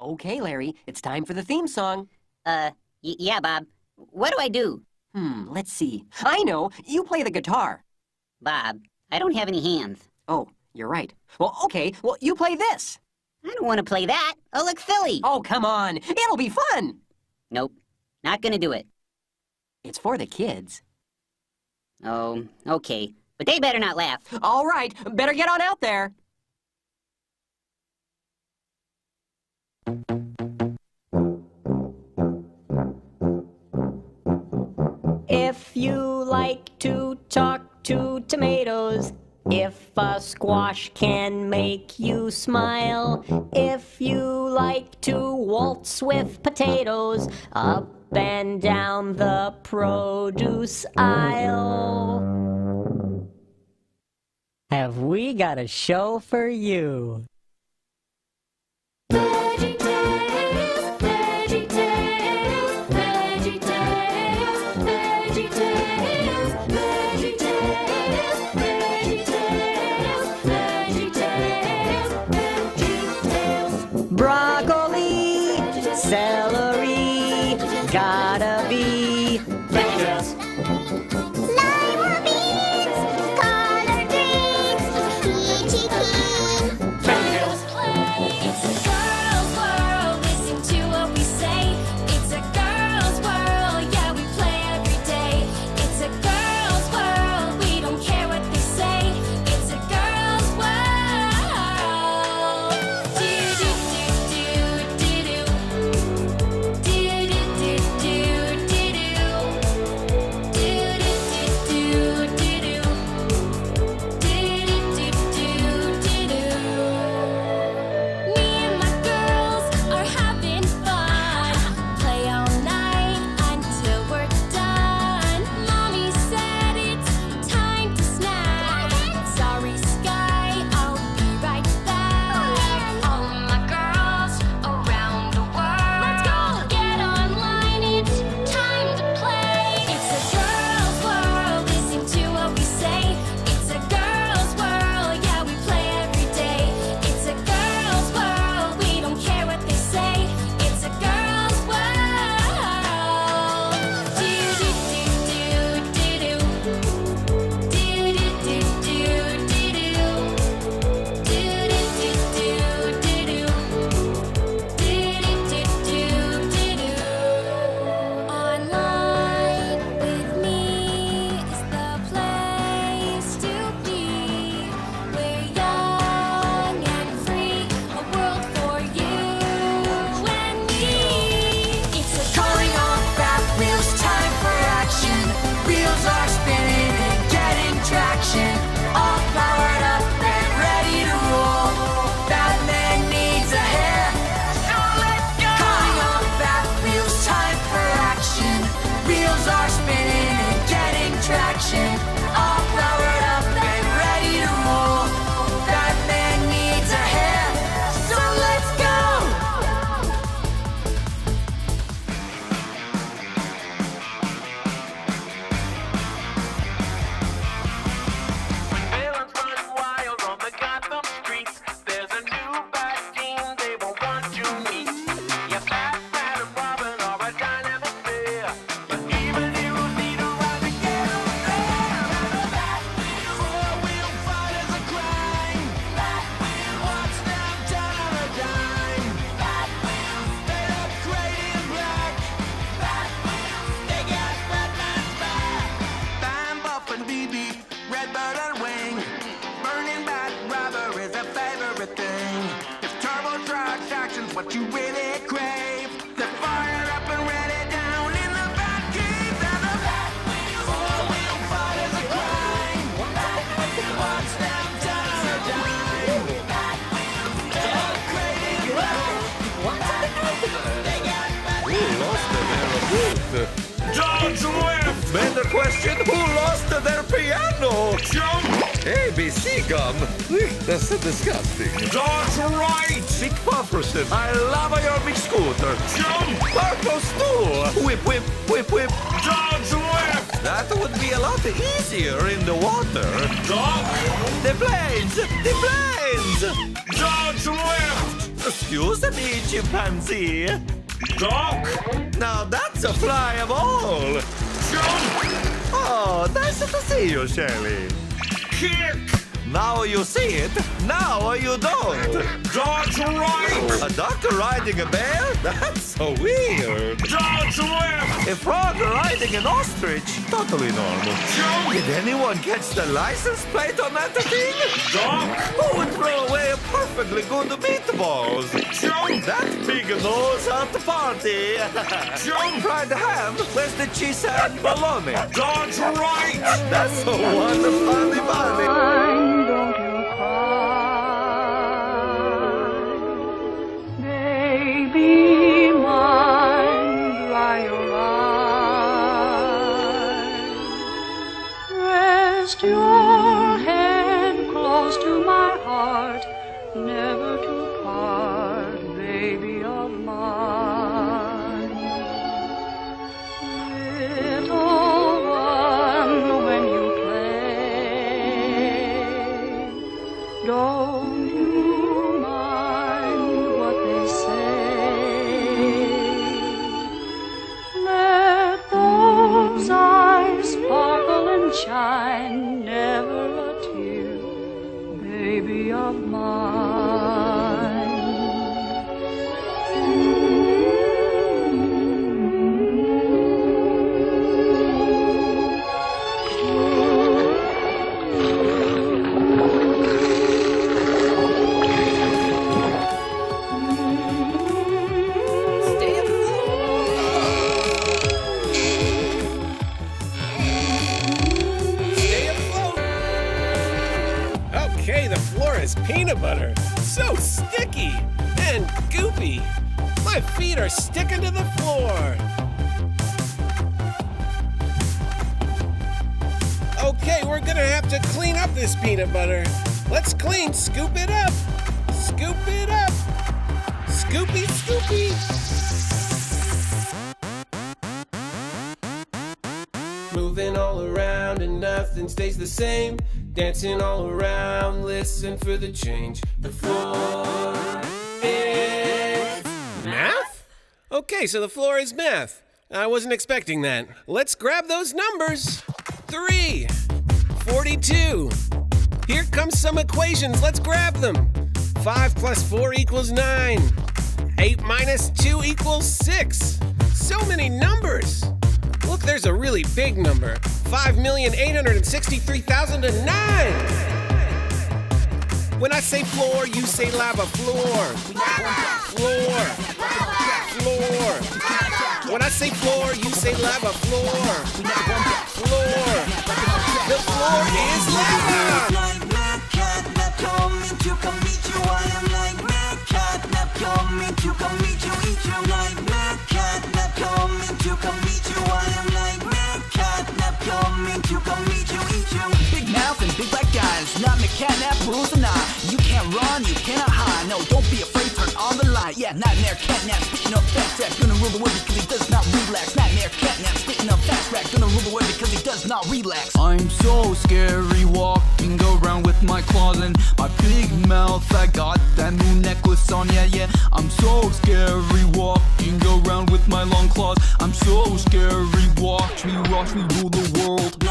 Okay, Larry, it's time for the theme song. Uh, yeah, Bob. What do I do? Hmm, let's see. I know, you play the guitar. Bob, I don't have any hands. Oh, you're right. Well, okay, well, you play this. I don't want to play that. I'll look silly. Oh, come on. It'll be fun. Nope, not gonna do it. It's for the kids. Oh, okay. But they better not laugh. All right, better get on out there. If you like to talk to tomatoes, if a squash can make you smile, if you like to waltz with potatoes, up and down the produce aisle. Have we got a show for you? Better question, who lost their piano? Jump! ABC gum? That's so disgusting. That's right! Sick Pufferson, I love your big scooter. Jump! Purple stool! Whip, whip, whip, whip. Dodge left! That would be a lot easier in the water. Dog! The planes! The planes! Dodge left! Excuse me, chimpanzee. Dog! Now that's a fly of all! Oh, nice to see you, Shelly. Kick! Now you see it, now you don't. Dodge right! A duck riding a bear? That's so weird. Dodge left! A frog riding an ostrich? Totally normal. Jump! Did anyone catch the license plate on that thing? Duck! Perfectly good meatballs? Jump! That big nose at the party. Jump! Fried ham? Where's the cheese and bologna? Dodge right! That's so wonderfully funny. Baby mine, dry your eyes. Rest your head close to my heart, never is peanut butter. So sticky and goopy. My feet are sticking to the floor. Okay, we're gonna have to clean up this peanut butter. Let's clean, scoop it up. Scoop it up. Scoopy, scoopy. Moving all around and nothing stays the same. Dancing all around, listen for the change. The floor is math? Okay, so the floor is math. I wasn't expecting that. Let's grab those numbers. Three, 42. Here comes some equations. Let's grab them. 5 plus 4 equals 9. 8 minus 2 equals 6. So many numbers. Look, there's a really big number. 5,863,009. When I say floor, you say lava floor. Floor. Floor. When I say floor, you say lava floor. Floor. The floor is lava. Come meet you. I am like mad coming to come meet you, eat you. Like catnap rules or not. You can't run, you cannot hide. No, don't be afraid, turn on the light. Yeah, nightmare catnap, spitting up fast rap, gonna rule the world because he does not relax. Nightmare catnap, spitting up fast rap, gonna rule the world because he does not relax. I'm so scary, walking around with my claws and my big mouth. I got that moon necklace on, yeah, yeah. I'm so scary, walking around with my long claws. I'm so scary, watch me, watch me rule the world.